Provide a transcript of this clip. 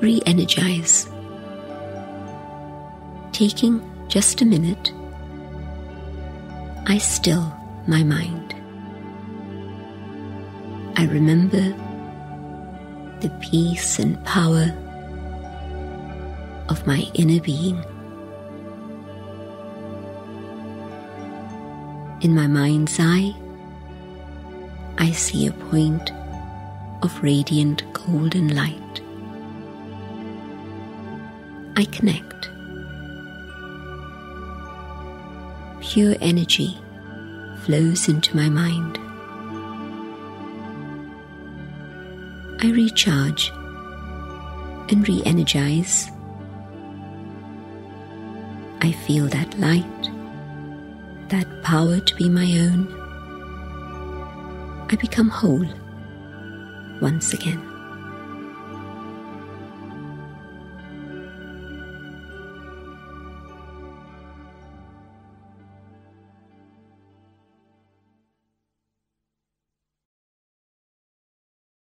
re energize. Taking just a minute, I still my mind. I remember the peace and power of my inner being. In my mind's eye, I see a point of radiant golden light. I connect. Pure energy flows into my mind. I recharge and re energize. I feel that light, that power to be my own. I become whole once again.